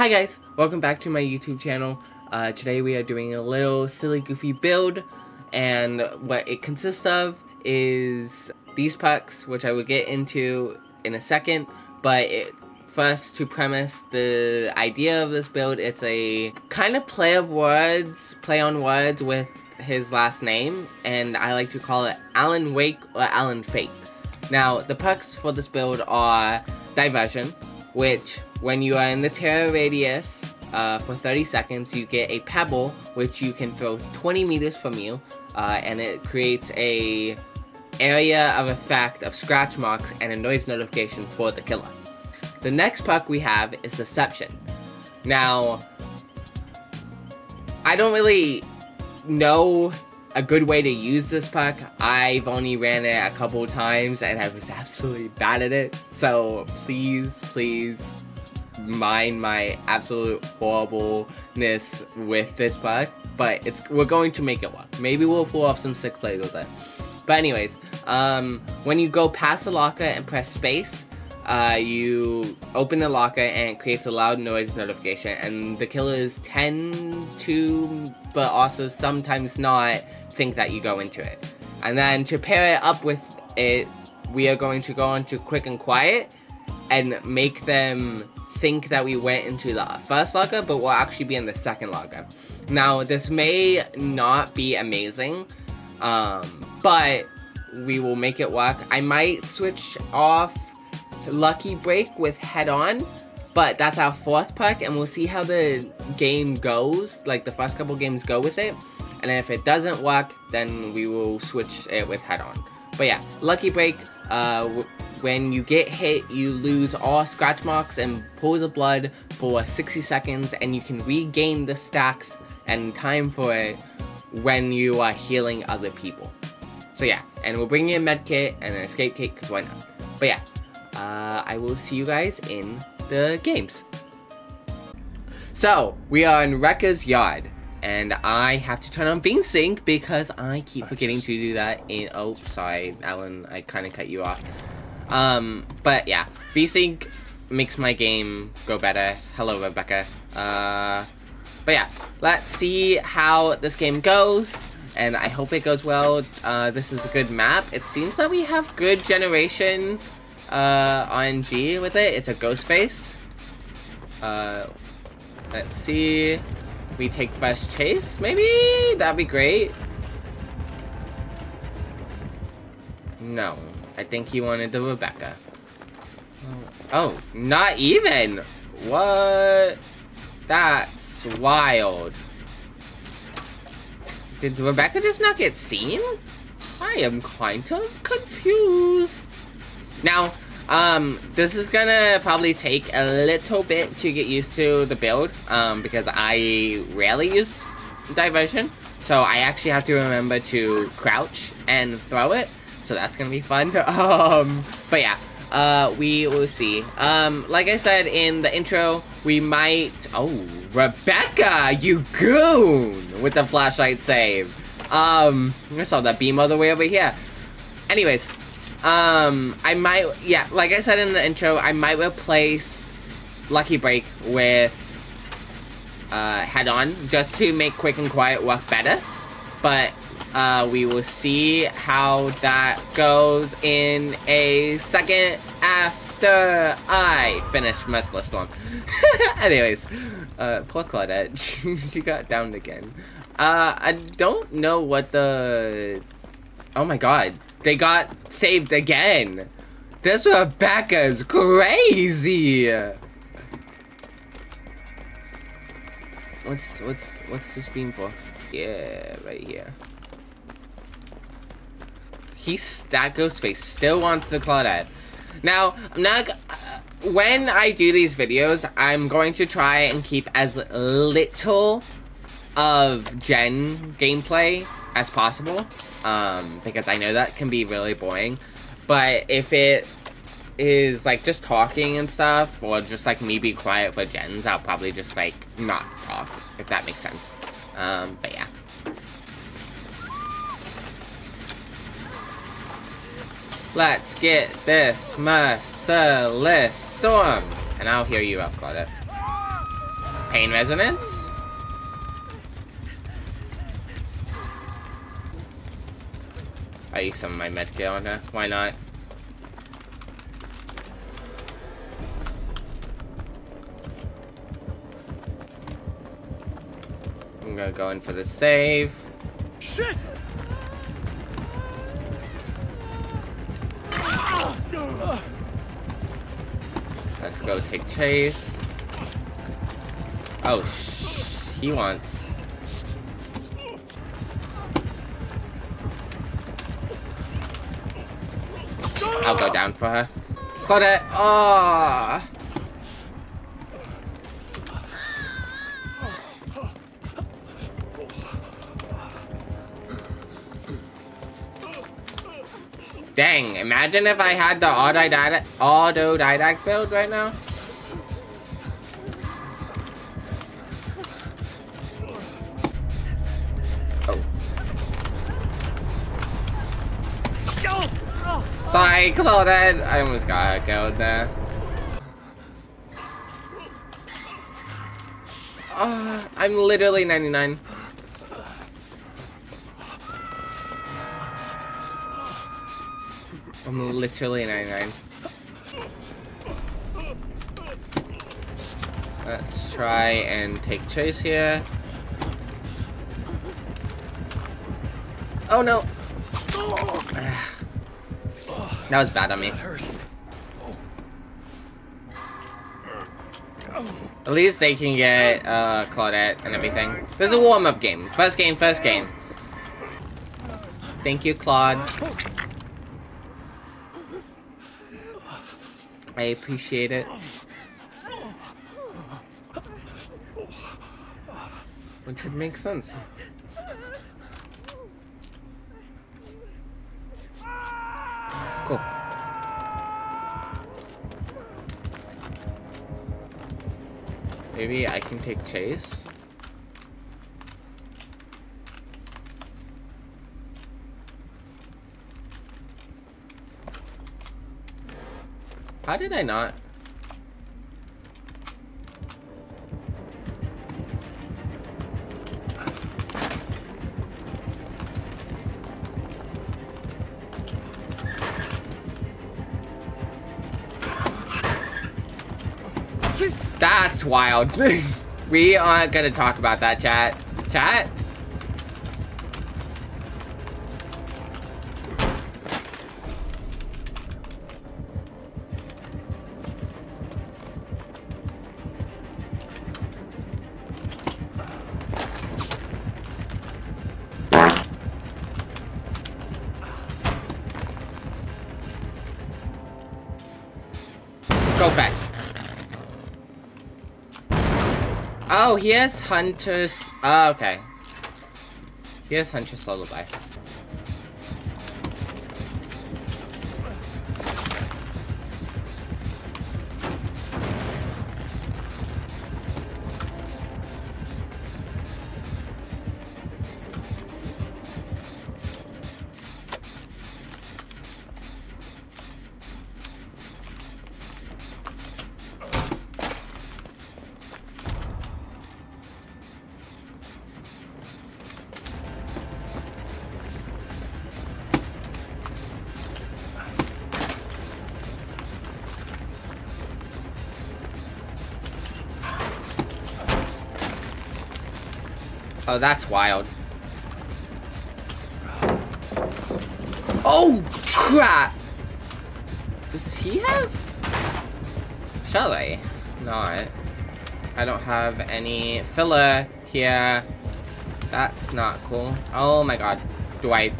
Hi guys, welcome back to my YouTube channel. Uh, today we are doing a little silly goofy build and what it consists of is these perks which I will get into in a second but it, first to premise the idea of this build it's a kind of play of words, play on words with his last name and I like to call it Alan Wake or Alan Fake. Now the perks for this build are Diversion which when you are in the terror radius uh, for 30 seconds, you get a pebble, which you can throw 20 meters from you, uh, and it creates a area of effect of scratch marks and a noise notification for the killer. The next perk we have is Deception. Now, I don't really know a good way to use this perk. I've only ran it a couple times and I was absolutely bad at it. So please, please mind my absolute horribleness with this perk, but it's we're going to make it work. Maybe we'll pull off some sick plays with it. But anyways, um, when you go past the locker and press space, uh, you open the locker and it creates a loud noise notification, and the killers tend to, but also sometimes not, think that you go into it. And then to pair it up with it, we are going to go into quick and quiet and make them think that we went into the first locker, but we'll actually be in the second locker. Now, this may not be amazing, um, but we will make it work. I might switch off Lucky Break with Head On, but that's our fourth perk, and we'll see how the game goes, like the first couple games go with it. And if it doesn't work, then we will switch it with Head On. But yeah, Lucky Break, uh, when you get hit, you lose all scratch marks and pools of blood for 60 seconds, and you can regain the stacks and time for it when you are healing other people. So yeah, and we'll bring in a med kit and an escape kit, because why not? But yeah, uh, I will see you guys in the games. So, we are in Wreckers' yard. And I have to turn on VSync because I keep forgetting to do that in- Oh, sorry, Alan, I kind of cut you off. Um, but yeah, VSync makes my game go better. Hello, Rebecca. Uh, but yeah, let's see how this game goes. And I hope it goes well. Uh, this is a good map. It seems that we have good generation uh, RNG with it. It's a Ghostface. Uh, let's see. We take first chase, maybe? That'd be great. No. I think he wanted the Rebecca. Oh, not even! What? That's wild. Did Rebecca just not get seen? I am kind of confused. Now, um, this is gonna probably take a little bit to get used to the build, um, because I rarely use diversion. So I actually have to remember to crouch and throw it. So that's gonna be fun. um, but yeah, uh, we will see. Um, like I said in the intro, we might... Oh, Rebecca, you goon! With the flashlight save. Um, I saw that beam all the way over here. Anyways, um, I might, yeah, like I said in the intro, I might replace Lucky Break with uh, Head On, just to make Quick and Quiet work better. But uh, we will see how that goes in a second after I finish Merciless Storm. Anyways, uh, poor Claudette, she got downed again. Uh, I don't know what the... Oh my god, they got saved again! This Rebecca's crazy! What's, what's, what's this beam for? Yeah, right here. He's, that Ghostface still wants the Claudette. Now, I'm not, when I do these videos, I'm going to try and keep as little of Gen gameplay as possible. Um, because I know that can be really boring. But if it is like just talking and stuff, or just like me be quiet for gens, I'll probably just like not talk, if that makes sense. Um, but yeah. Let's get this merciless storm. And I'll hear you out, Claudette. Pain resonance? I use some of my medkit on her. Why not? I'm gonna go in for the save. Shit! Let's go take chase. Oh, sh he wants. I'll go down for her. Got it. Oh. Dang, imagine if I had the autodidact, autodidact build right now. Oh. Sorry, Claudette. I almost got killed there. Uh, I'm literally 99. I'm literally 99. Let's try and take chase here. Oh no! That was bad on me. At least they can get uh, Claudette and everything. There's a warm-up game. First game, first game. Thank you, Claude. I appreciate it. Which would make sense. Maybe I can take chase. How did I not? That's wild. we aren't gonna talk about that, chat. Chat? Has Huntress... Oh, okay. He has Huntress Lullaby. Oh, that's wild. Oh, crap! Does he have... Shall I? Not. I don't have any filler here. That's not cool. Oh my god. Do I...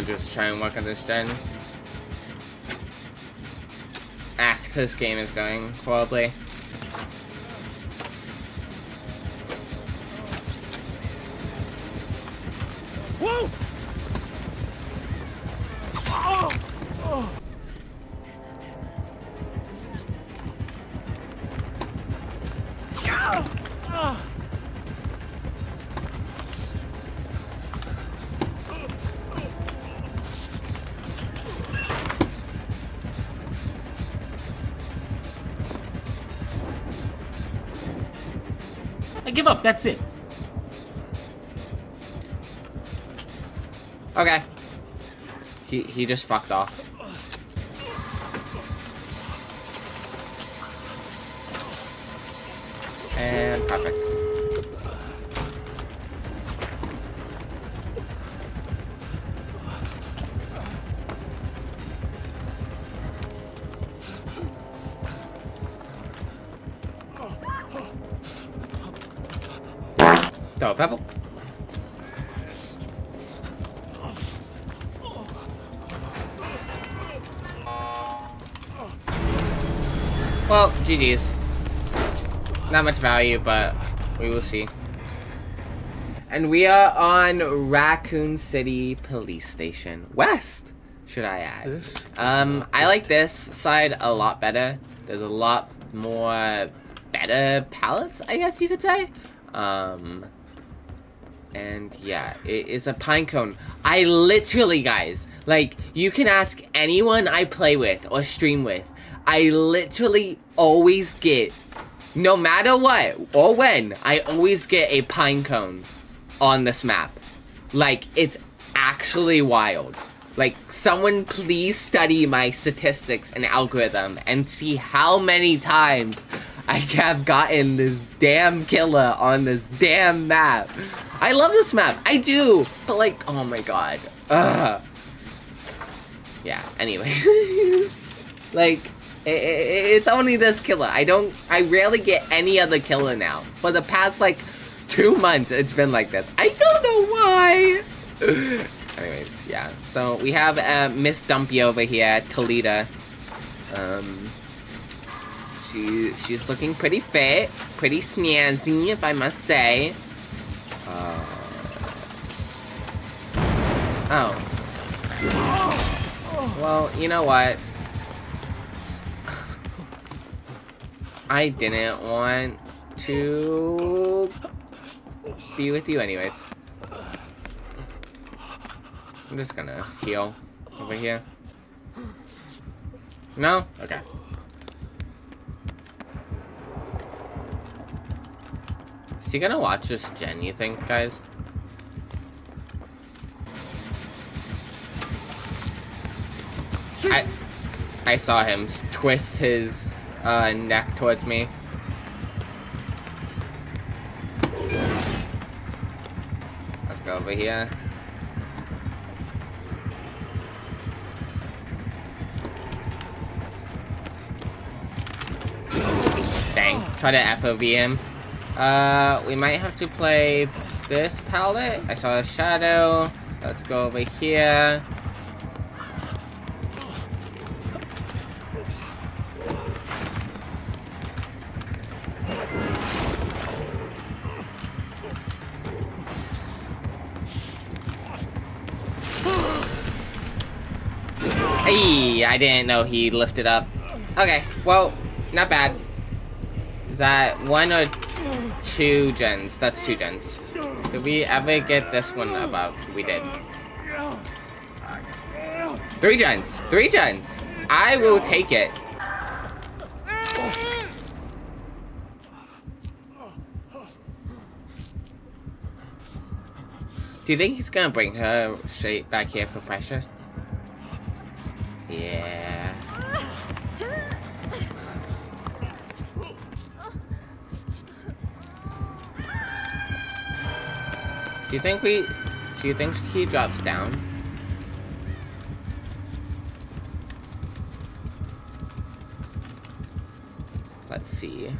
gonna just try and work on this gen. Ah, this game is going horribly. Whoa! Oh! Oh! Give up. That's it. Okay. He he just fucked off. Pebble. Well, GG's. Not much value, but we will see. And we are on Raccoon City Police Station. West, should I add. This Um, I like this side a lot better. There's a lot more better palettes, I guess you could say. Um, and yeah, it is a pine cone. I literally, guys, like, you can ask anyone I play with or stream with. I literally always get, no matter what or when, I always get a pine cone on this map. Like, it's actually wild. Like, someone please study my statistics and algorithm and see how many times I have gotten this damn killer on this damn map. I love this map. I do. But, like, oh my god. Ugh. Yeah, anyway. like, i i it's only this killer. I don't, I rarely get any other killer now. For the past, like, two months, it's been like this. I don't know why. Anyways, yeah. So we have uh, Miss Dumpy over here, Toledo. Um, she she's looking pretty fit, pretty snazzy, if I must say. Uh, oh. Well, you know what? I didn't want to be with you anyways. I'm just gonna heal over here. No? Okay. He gonna watch this gen, you think, guys? I, I saw him twist his uh, neck towards me. Let's go over here. Dang, try to FOV him. Uh, we might have to play this palette. I saw a shadow. Let's go over here. Hey, I didn't know he lifted up. Okay, well, not bad. Is that one or two gens? That's two gens. Did we ever get this one above? We did. Three gens. Three gens. I will take it. Do you think he's gonna bring her straight back here for pressure? Yeah. Do you think we... Do you think he drops down? Let's see.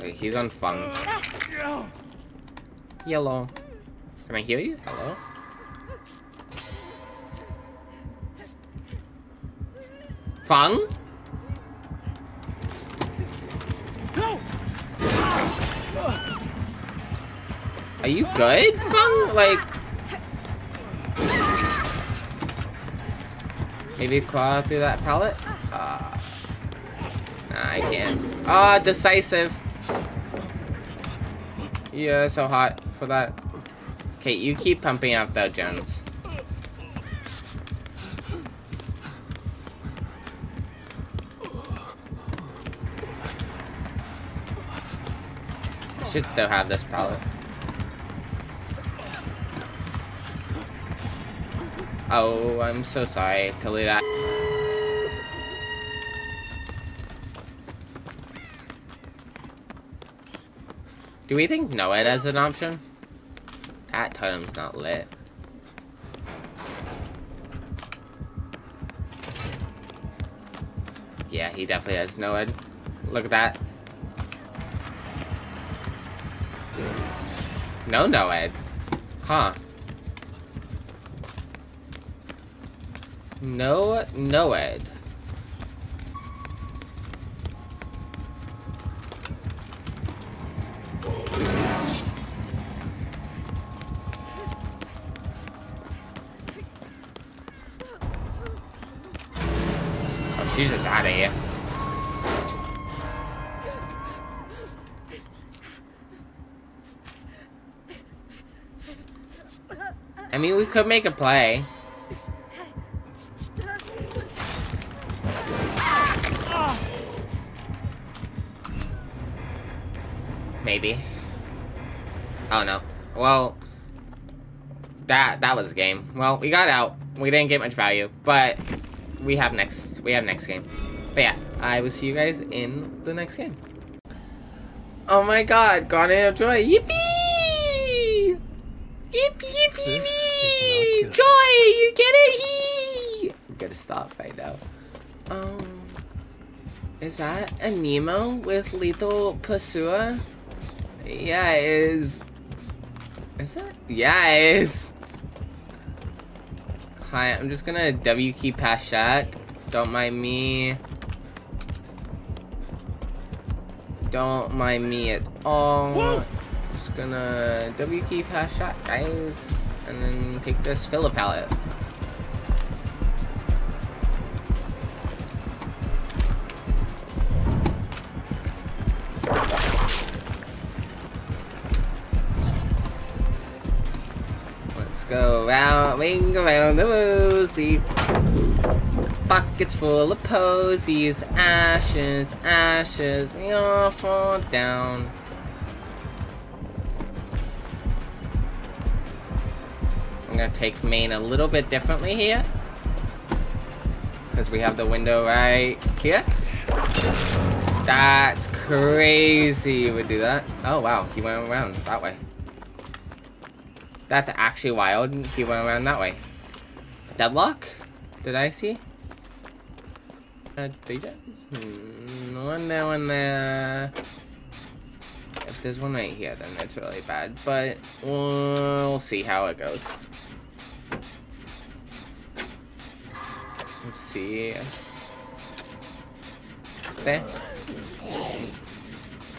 Wait, he's on Feng. Yellow. Can I hear you? Hello? Feng? Are you good, Feng? Like... Maybe claw through that pallet? Uh, nah, I can't. Ah, oh, decisive! Yeah, so hot for that. Okay, you keep pumping out though, Jones. Should still have this pallet. Oh, I'm so sorry to leave that. Do we think NOED as an option? That totem's not lit. Yeah, he definitely has NOED. Look at that. No NOED. Huh. No NOED. Oh, she's just out of here. I mean, we could make a play. Oh no. Well, that that was a game. Well, we got out. We didn't get much value, but we have next. We have next game. But yeah, I will see you guys in the next game. Oh my God! Garden of Joy! Yippee! Yippee! Yippee! Yippee! Joy! You get it? Hee! I'm gonna stop right now. Um, is that a Nemo with lethal Pursuer? Yeah, it is. Is it? Yeah, it is. Hi, I'm just gonna W key past shack. Don't mind me. Don't mind me at all. Whoa! Just gonna W key past shack, guys. And then take this filler palette. Go round, ring around the rosy. Buckets full of posies, ashes, ashes, we all fall down. I'm gonna take main a little bit differently here. Because we have the window right here. That's crazy would do that. Oh wow, he went around that way. That's actually wild. He went around that way. Deadlock? Did I see? Uh, did? Hmm, one there, one there. If there's one right here, then it's really bad. But we'll see how it goes. Let's see. There.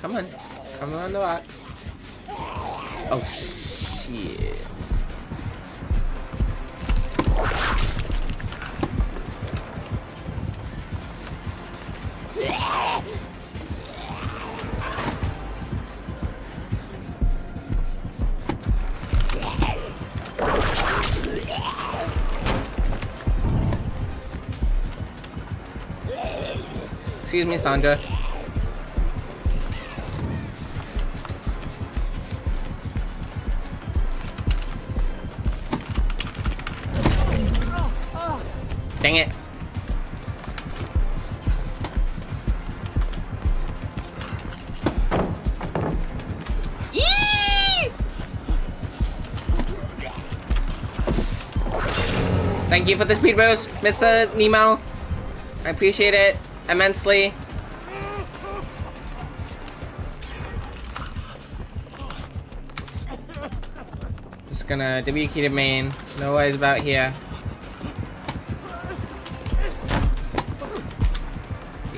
Come on. Come on the rock. Oh, shit. Excuse me, Sandra. Dang it. Yee! Thank you for the speed boost, Mr. Nemo. I appreciate it immensely. Just gonna W key to main. No worries about here.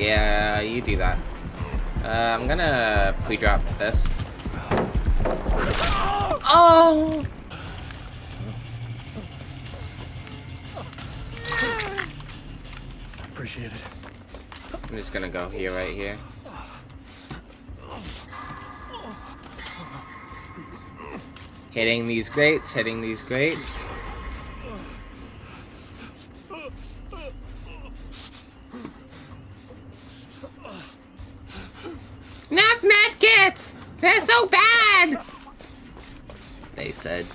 Yeah, you do that. Uh, I'm gonna pre-drop this. Oh! Appreciate it. I'm just gonna go here, right here. Hitting these grates, hitting these grates. Not medkits! They're so bad! said.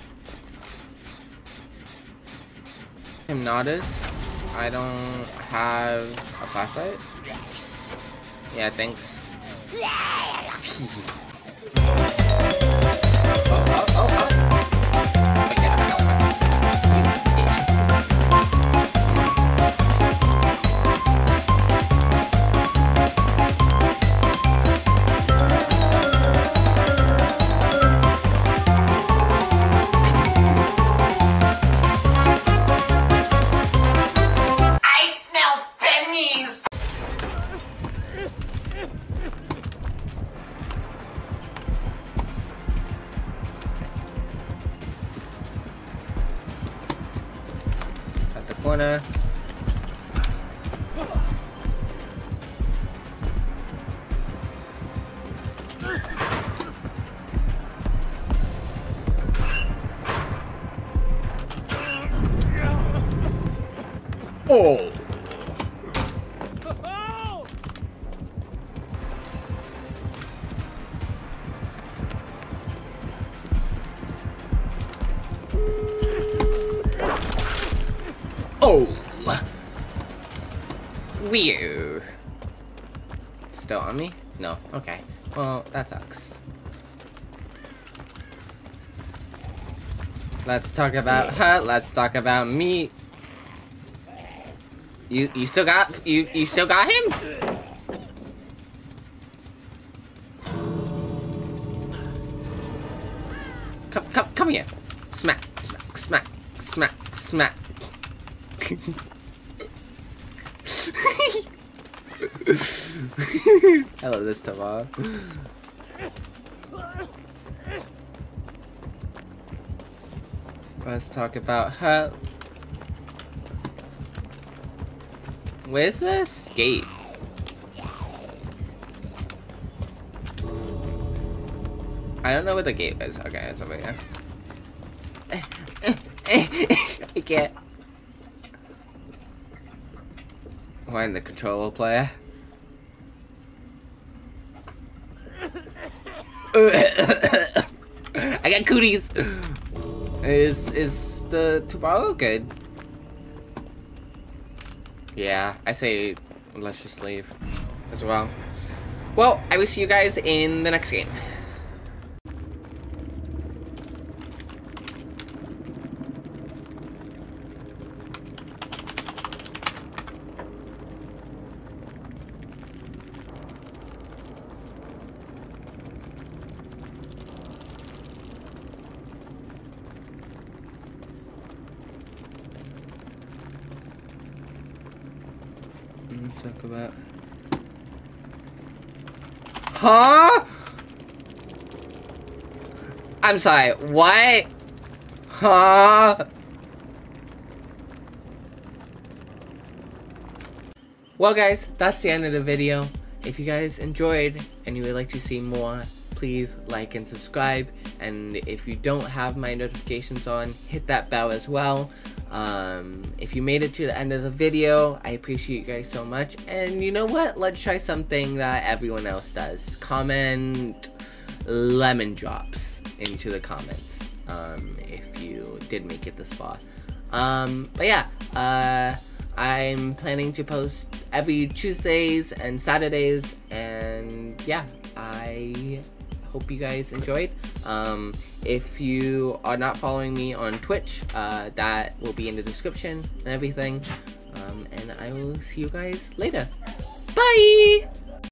I don't have a flashlight. Yeah, thanks. corner. Oh, oh, oh. Oh! Oh! Weird. Still on me? No. Okay. Well, that sucks. Let's talk about her. Let's talk about me. You you still got you you still got him? Come come come here. Smack smack smack smack smack. I love this Tama. Let's talk about her. Where's the skate? I don't know where the gate is. Okay, it's over here. I can't. Find the controller player. I got cooties. Is is the Tubaru good? Yeah, I say let's just leave as well. Well, I will see you guys in the next game. Let's talk about. Huh? I'm sorry, what? Huh? Well guys, that's the end of the video. If you guys enjoyed and you would like to see more, please like and subscribe. And if you don't have my notifications on, hit that bell as well. Um, if you made it to the end of the video, I appreciate you guys so much. And you know what? Let's try something that everyone else does. Comment lemon drops into the comments um, if you did make it this far. Um, but yeah, uh, I'm planning to post every Tuesdays and Saturdays, and yeah, I hope you guys enjoyed. Um, if you are not following me on Twitch, uh, that will be in the description and everything. Um, and I will see you guys later. Bye!